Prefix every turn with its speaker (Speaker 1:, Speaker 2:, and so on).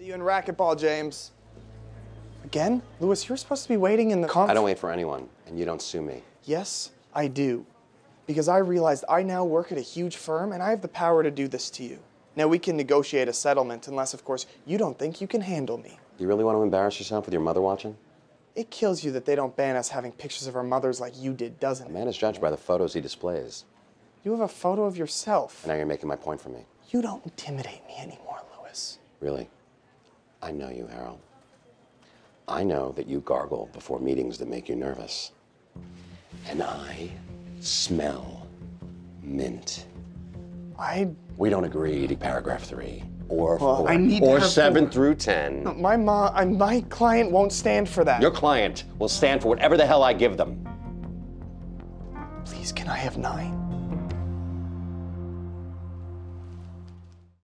Speaker 1: See you in racquetball, James. Again? Louis, you're supposed to be waiting in the conf-
Speaker 2: I don't wait for anyone, and you don't sue me.
Speaker 1: Yes, I do. Because I realized I now work at a huge firm and I have the power to do this to you. Now we can negotiate a settlement unless, of course, you don't think you can handle me.
Speaker 2: You really want to embarrass yourself with your mother watching?
Speaker 1: It kills you that they don't ban us having pictures of our mothers like you did, doesn't it?
Speaker 2: A man is judged by the photos he displays.
Speaker 1: You have a photo of yourself.
Speaker 2: And now you're making my point for me.
Speaker 1: You don't intimidate me anymore, Louis.
Speaker 2: Really? I know you, Harold. I know that you gargle before meetings that make you nervous. And I smell mint.
Speaker 1: I.
Speaker 2: We don't agree to paragraph three or
Speaker 1: Well,
Speaker 2: four
Speaker 1: I need
Speaker 2: or seven
Speaker 1: four.
Speaker 2: through ten.
Speaker 1: My mom, I, my client won't stand for that.
Speaker 2: Your client will stand for whatever the hell I give them.
Speaker 1: Please, can I have nine?